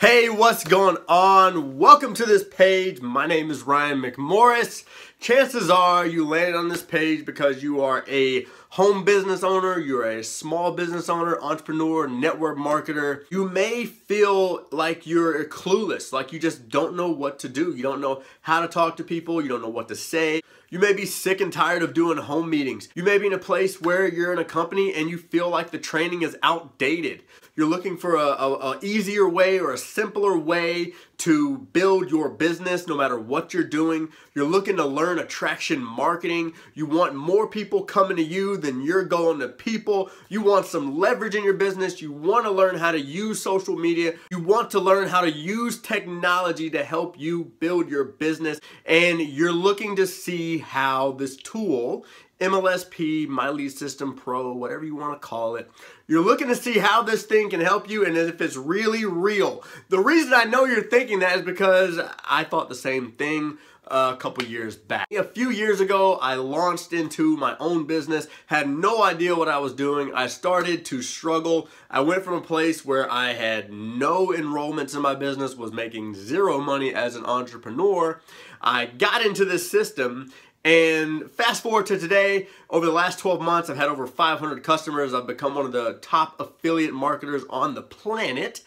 Hey, what's going on? Welcome to this page. My name is Ryan McMorris. Chances are you landed on this page because you are a home business owner, you're a small business owner, entrepreneur, network marketer. You may feel like you're clueless, like you just don't know what to do. You don't know how to talk to people, you don't know what to say. You may be sick and tired of doing home meetings. You may be in a place where you're in a company and you feel like the training is outdated. You're looking for a, a, a easier way or a simpler way to build your business no matter what you're doing. You're looking to learn attraction marketing. You want more people coming to you than you're going to people. You want some leverage in your business. You want to learn how to use social media. You want to learn how to use technology to help you build your business. And you're looking to see how this tool MLSP, My Lead System Pro, whatever you want to call it. You're looking to see how this thing can help you and if it's really real. The reason I know you're thinking that is because I thought the same thing a couple years back. A few years ago, I launched into my own business, had no idea what I was doing. I started to struggle. I went from a place where I had no enrollments in my business, was making zero money as an entrepreneur. I got into this system and fast forward to today, over the last 12 months, I've had over 500 customers. I've become one of the top affiliate marketers on the planet.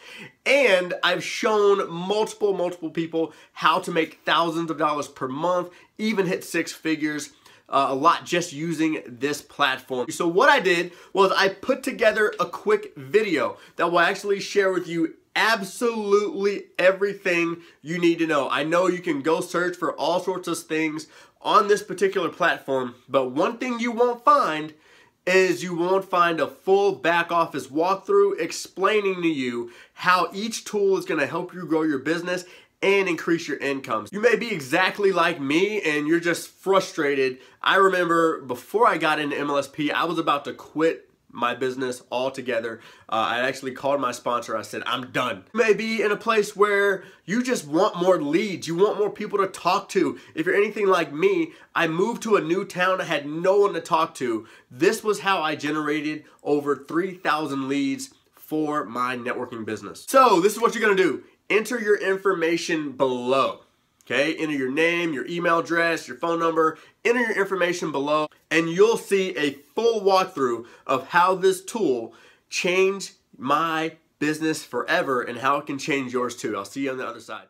And I've shown multiple, multiple people how to make thousands of dollars per month, even hit six figures. Uh, a lot just using this platform. So what I did was I put together a quick video that will actually share with you absolutely everything you need to know. I know you can go search for all sorts of things on this particular platform, but one thing you won't find is you won't find a full back office walkthrough explaining to you how each tool is going to help you grow your business and increase your incomes. You may be exactly like me and you're just frustrated. I remember before I got into MLSP, I was about to quit my business altogether. Uh, I actually called my sponsor. I said, I'm done. Maybe in a place where you just want more leads. You want more people to talk to. If you're anything like me, I moved to a new town. I had no one to talk to. This was how I generated over 3,000 leads for my networking business. So this is what you're gonna do. Enter your information below. Okay, enter your name, your email address, your phone number, enter your information below, and you'll see a full walkthrough of how this tool changed my business forever and how it can change yours too. I'll see you on the other side.